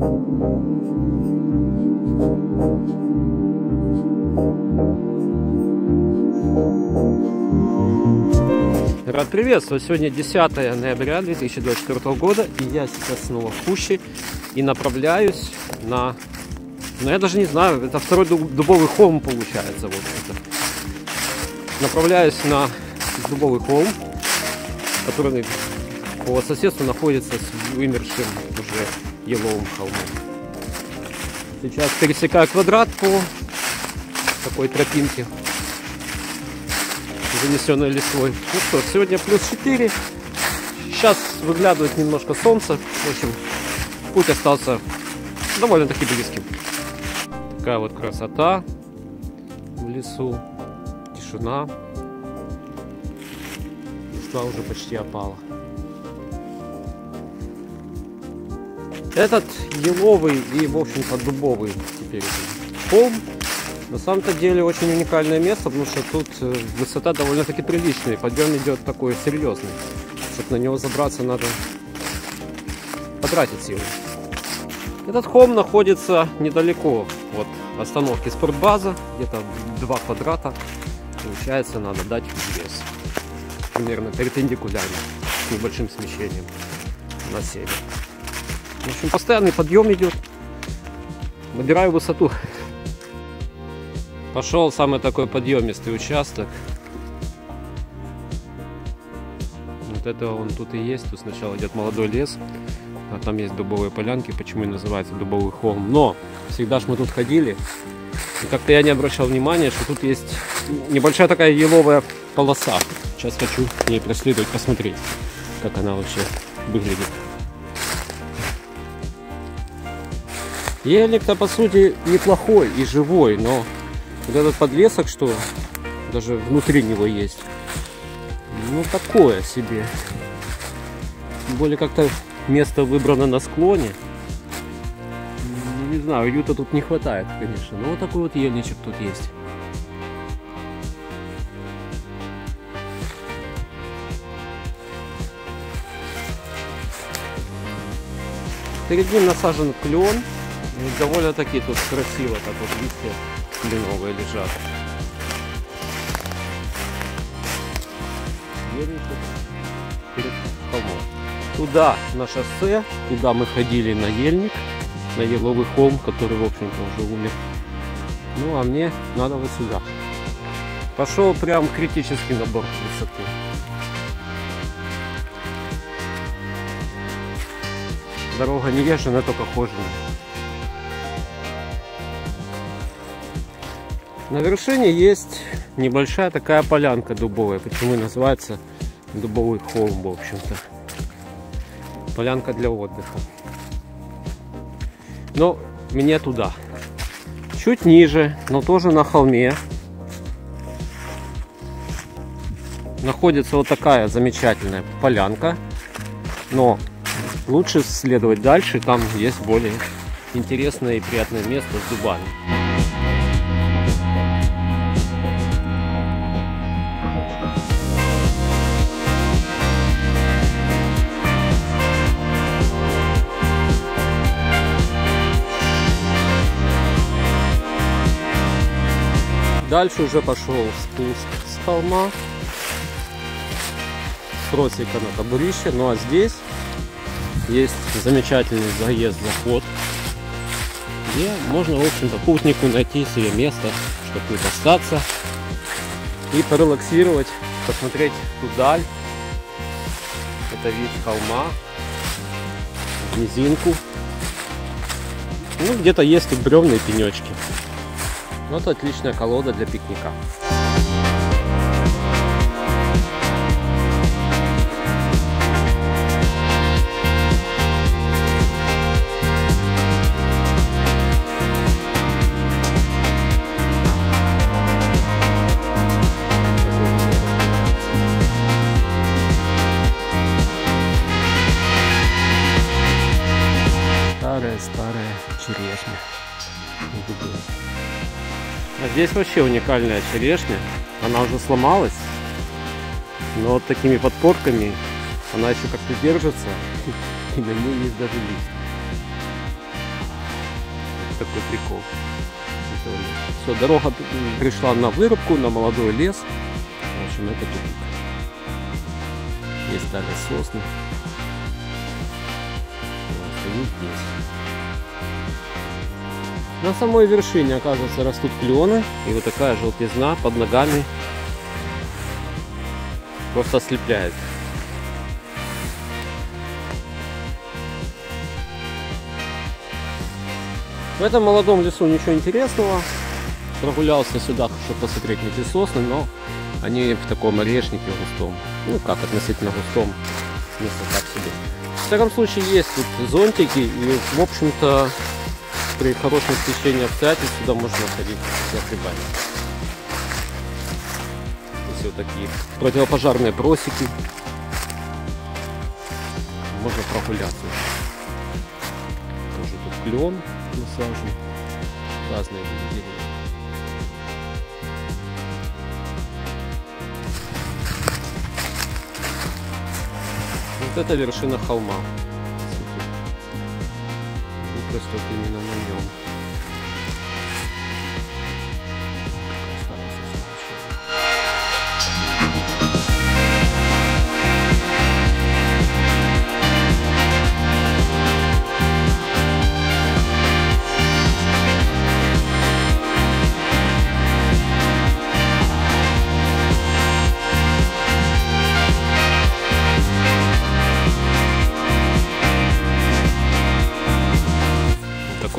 Рад приветствовать! Сегодня 10 ноября 2024 года, и я сейчас снова в Пуще и направляюсь на... Ну, я даже не знаю, это второй дубовый холм получается, вот это. Направляюсь на дубовый холм, который по соседству находится с вымершим уже еловым холмом. Сейчас пересекаю квадрат по такой тропинке занесенной листвой. Ну что, сегодня плюс 4. Сейчас выглядывает немножко солнце. В общем, путь остался довольно-таки близким. Такая вот красота в лесу. Тишина. Листва уже почти опала. Этот еловый и, в общем-то, дубовый теперь холм на самом-то деле очень уникальное место, потому что тут э, высота довольно-таки приличная. Подъем идет такой серьезный. Чтобы на него забраться, надо потратить силы. Этот холм находится недалеко от остановки спортбаза, где-то 2 квадрата. Получается, надо дать вес. Примерно перпендикулярно, с небольшим смещением на север. В общем, постоянный подъем идет. Набираю высоту. Пошел самый такой подъемистый участок. Вот это он тут и есть. Тут сначала идет молодой лес, а там есть дубовые полянки, почему и называется дубовый холм. Но всегда ж мы тут ходили, и как-то я не обращал внимания, что тут есть небольшая такая еловая полоса. Сейчас хочу к ней проследовать, посмотреть, как она вообще выглядит. Ельник-то по сути неплохой и живой, но вот этот подлесок, что даже внутри него есть, ну такое себе. Тем более как-то место выбрано на склоне. Ну, не знаю, уюта тут не хватает, конечно. Но вот такой вот ельничек тут есть. Перед ним насажен клен. Довольно-таки тут красиво так вот листья кленовые лежат. перед холмом. Туда на шоссе, туда мы ходили на ельник, на еловый холм, который, в общем-то, уже умер. Ну, а мне надо вот сюда. Пошел прям критический набор высоты. Дорога не езжена, только хоженая. На вершине есть небольшая такая полянка дубовая. Почему называется дубовый холм, в общем-то. Полянка для отдыха. Но мне туда. Чуть ниже, но тоже на холме. Находится вот такая замечательная полянка. Но лучше следовать дальше. Там есть более интересное и приятное место с дубами. Дальше уже пошел спуск с холма. С просека на табурище. Ну а здесь есть замечательный заезд-заход, где можно, в общем-то, путнику найти себе место, чтобы тут остаться и порелаксировать, посмотреть вдаль. Это вид холма, низинку. Ну, где-то есть тут бревные пенечки. Вот отличная колода для пикника. старая-старая черешня. А здесь вообще уникальная черешня. Она уже сломалась. Но вот такими подпорками она еще как-то держится. И на ней есть даже лист. такой прикол. Все, дорога пришла на вырубку, на молодой лес. В общем, это тупик. Есть даже сосны. Вот, здесь. На самой вершине, оказывается, растут клены. И вот такая желтизна под ногами просто ослепляет. В этом молодом лесу ничего интересного. Прогулялся сюда, чтобы посмотреть на эти сосны, но они в таком орешнике густом. Ну как, относительно густом. Место так себе. В всяком случае, есть тут зонтики, и, в общем-то, при хорошем стечении обстоятельств сюда можно ходить за грибами. Здесь вот такие противопожарные просеки. Можно прогуляться. Тоже тут клен насажен. Разные деревья. Вот это вершина холма. Вот именно на нем.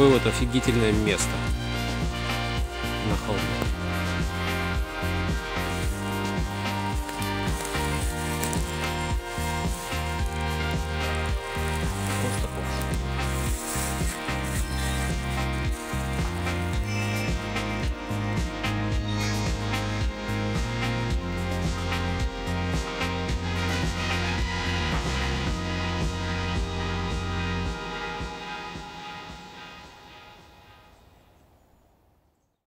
Такое вот офигительное место на холме.